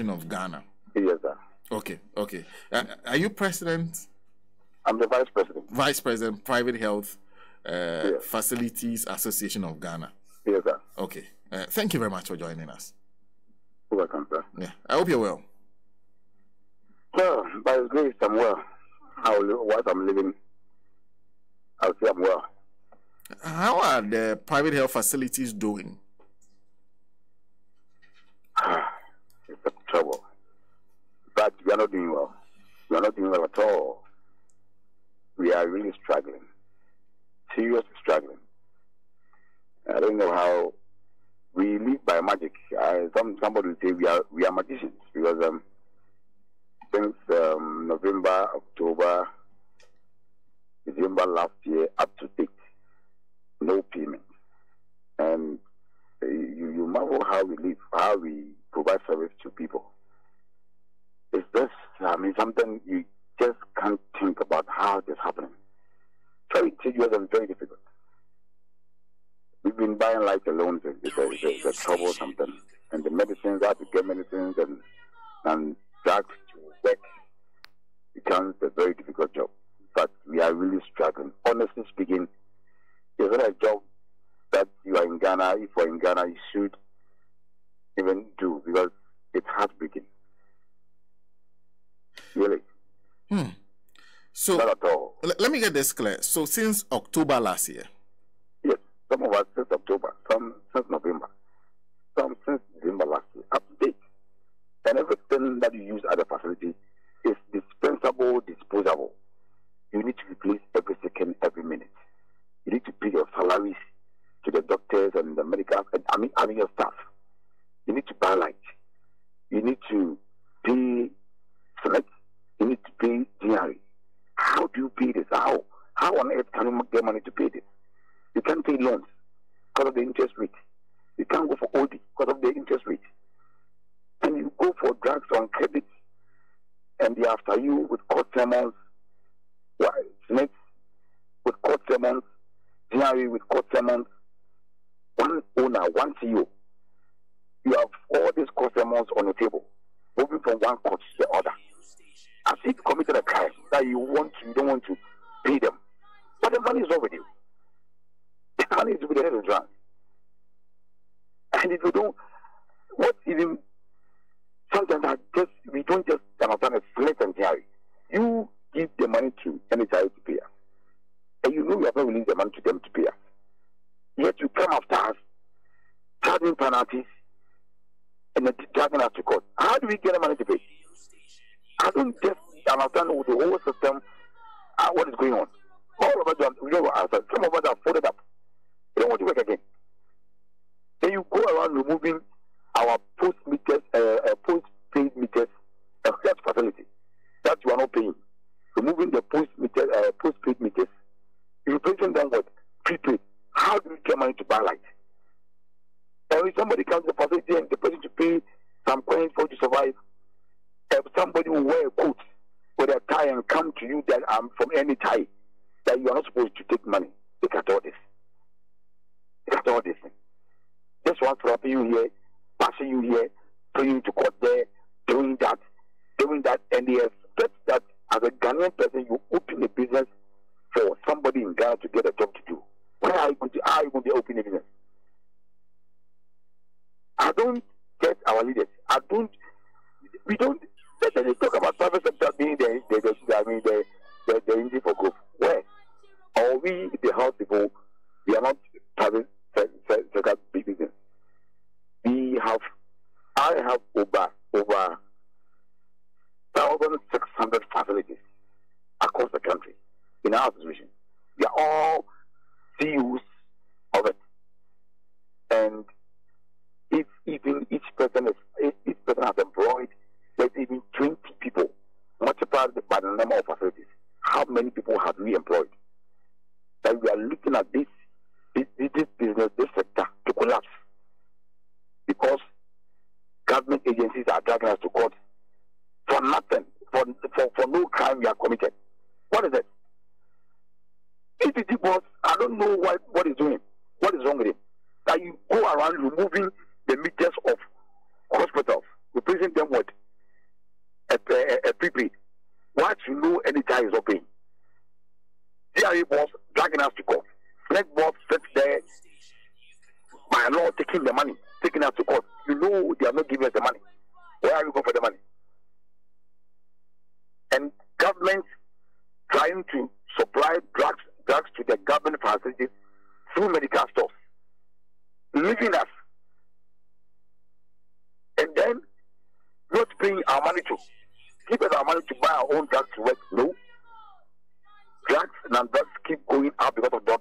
of Ghana. Yes, sir. Okay, okay. Uh, are you president? I'm the vice president. Vice president, Private Health uh, yes. Facilities Association of Ghana. Yes, sir. Okay. Uh, thank you very much for joining us. You're welcome, sir. Yeah, I hope you're well. Well, by His grace, I'm well. How what I'm living, I'll say I'm well. How are the private health facilities doing? it's a trouble. But we are not doing well. We are not doing well at all. We are really struggling. Seriously struggling. I don't know how we live by magic. Some somebody will say we are we are magicians because um, since um, November, October, December last year up to date, no payment, and uh, you, you marvel how we live, how we provide service to people. I mean, something you just can't think about how this happening. Very tedious and very difficult. We've been buying life alone. It's a, it's a, a trouble something. And the medicines, I have to get medicines and, and drugs to work becomes a very difficult job. But we are really struggling. Honestly speaking, it's not a job that you are in Ghana. If you're in Ghana, you should even do because it has Really. So, Not at all. Let me get this clear. So, since October last year? Yes. Some of us since October, some since November, some since December last year, up to date. And everything that you use at the facility is dispensable, disposable. You need to replace every second, every minute. You need to pay your salaries to the doctors and the medical, I mean, I mean your staff. You need to buy light. You need to for drugs on credit, and they after you with court summons, SSNIT with court summons, GRA with court summons, one owner, one CEO. You have all these court summons on the table, moving from one court to the other. As if you committed a crime that you want you don't want to pay them. But the money is not with you. The money is with the head of drug. And if you don't, what even sometimes I just we don't just understand a flat and carry. You give the money to NHI to pay us. And you know you have not released the money to them to pay us. Yet you come after us, charging penalties, and then dragging us to court. How do we get prepaid. How do you get money to buy light? And if somebody comes to the facility and the person to pay some coins for you to survive, if somebody will wear a coat with a tie and come to you that I'm from NHIA, that you are not supposed to take money. Look at all this. Look at all this. This one trapping you here, passing you here, bringing you to court there, doing that, doing that, and they expect that as a Ghanaian person, we for the money? And government trying to supply drugs drugs to the government facilities through medical stores, leaving us, and then not paying our money to give us our money to buy our own drugs to work. No, drugs and drugs keep going up because of the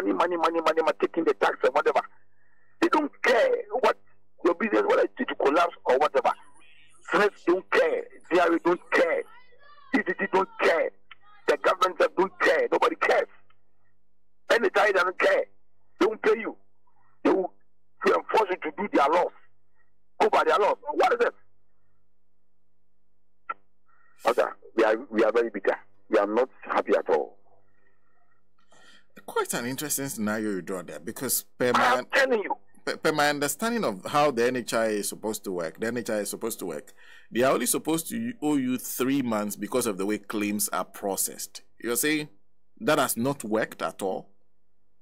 money, money, money, money, money, taking the tax or whatever. They don't care what your business, whether it's to collapse or whatever. SSNIT don't care. GRA don't care. ECG don't care. The government don't care. Nobody cares. NHIA doesn't care. They won't pay you. They will enforce you to do their laws. Go by their laws. What is it? Okay, we are we are very bitter. We are not happy at all. Quite an interesting scenario you draw there because per telling you. Per, my understanding of how the NHI is supposed to work, the NHI is supposed to work. They are only supposed to owe you three months because of the way claims are processed. You're saying that has not worked at all?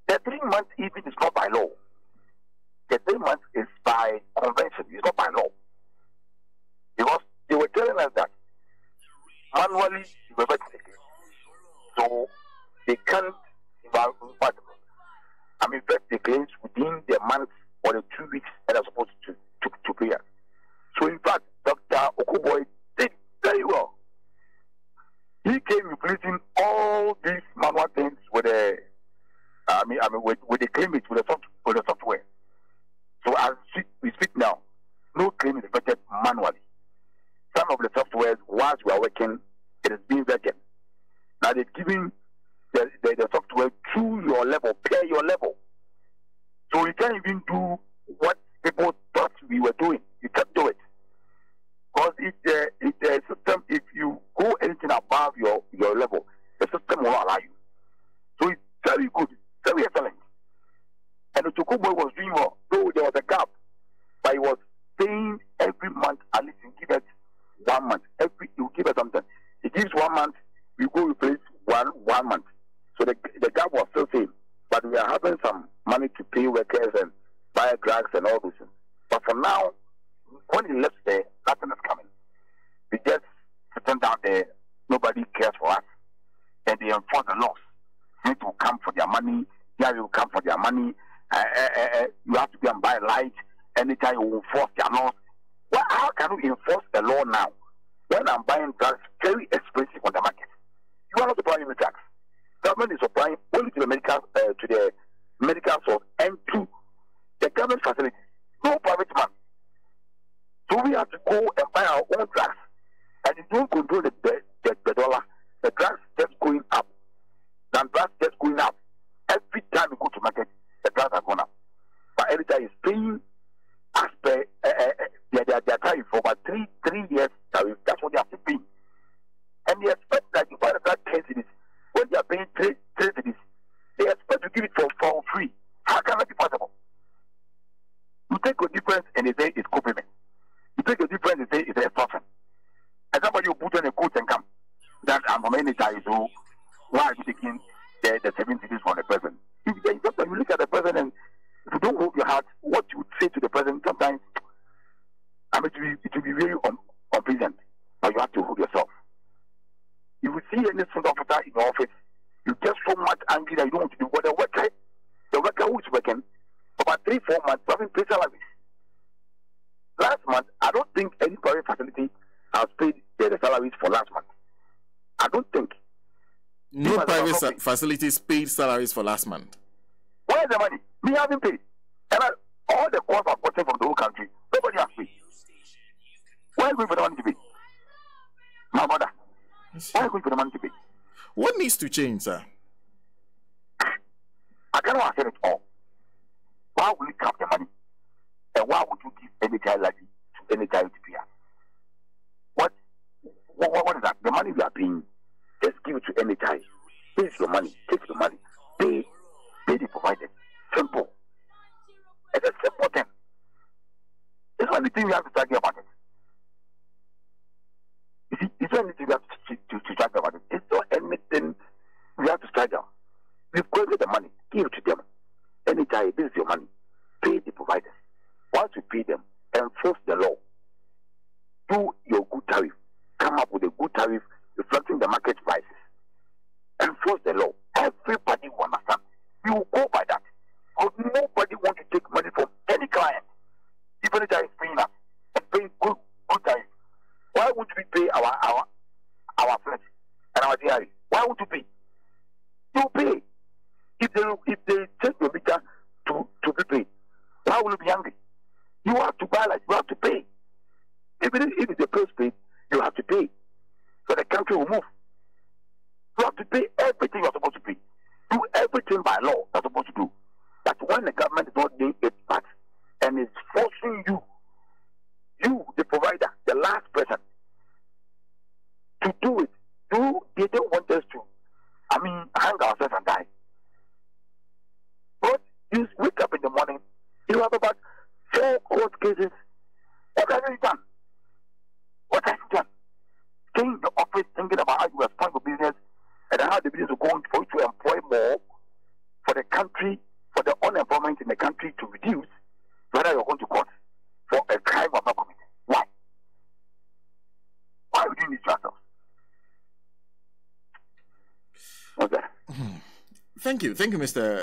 The three months even is not by law. The three months is by convention. It's not by law. Because they were telling us that manually you were So they can't but I mean vet the claims within the month or the two weeks that are supposed to to, to pay. So in fact, Dr. Okoe-Boye did very well. He came replacing all these manual things with a I mean I mean with, with the claim with the soft with the software. So as we speak now, no claim is vetted manually. Some of the softwares, whilst we are working, it is being vetted. Now they're giving the, the, the software to your level, your level. So you can't even do what people thought we were doing. You can't do it. Because if uh, the, if system, if you go anything above your, your level, the system will not allow you. So it's very good, very excellent. And the Okoe-Boye was doing well, though there was a gap, but he was paying every month, at least he give it one month. Every he will give us something. He gives one month, we go pay workers and buy drugs and all this. But for now, when he left there, nothing is coming. We just sitting down there, nobody cares for us. And they enforce the laws. They will come for their money, yeah, will come for their money. Uh, uh, uh, you have to go and buy light. Anytime you enforce their laws. Well, how can you enforce the law now? When I'm buying drugs very expensive on the market, you are not supplying the drugs government is supplying only to the medical uh, to the medical source and to the government facilities. No private man. So we have to go and buy our own drugs, and you don't control the, the, the, dollar. The drugs just going up. The drugs just going up. Every time you go to market, the drugs are going up. But every time is paying as per uh, uh, their, their, their tariff for about three three years. See any front officer in your office, you get so much angry that you don't want to do. But the worker, the worker who is working about three, four months, doesn't pay salaries. Last month, I don't think any private facility has paid their salaries for last month. I don't think. No private sa- facilities paid salaries for last month. Where is the money? Me haven't paid. And I, all the costs are gotten from the whole country. Nobody has paid. Where is we for the money to pay? My brother. What needs to change, sir? I cannot answer it all. why will you cap the money? And why would you give NHIA like to NHIA to pay? What, what, what is that? The money you are paying, just give it to NHIA. This is your money. Take your money. Pay, pay the provider. Simple. It's a simple thing. It's only thing we have to talk would we pay our our our flesh and our diary? Why would you pay? You pay. If they if they take your meter to to be paid, why will you be angry? You have to buy like you have to pay. Even if it's a postpaid, you have to pay. So the country will move. You have to pay everything you're supposed to pay. Do everything by law you're supposed to do. That when the government is not Thank you, Mr.